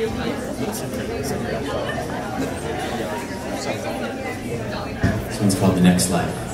This one's called The Next Life.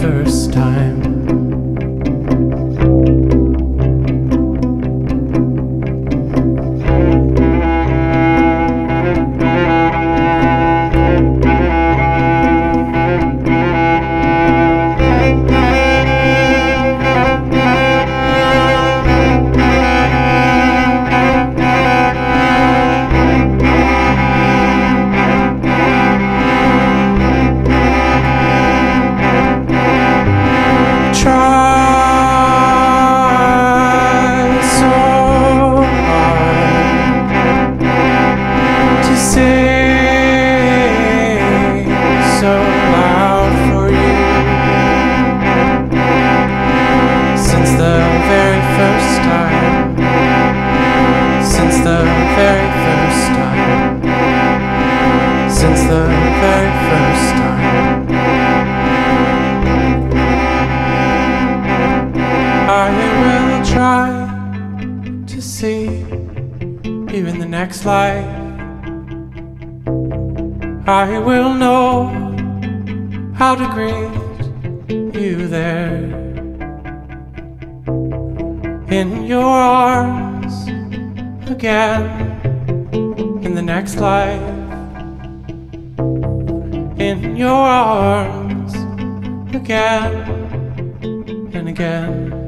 First time. Next life. I will know how to greet you there. In your arms again in the next life. In your arms again and again.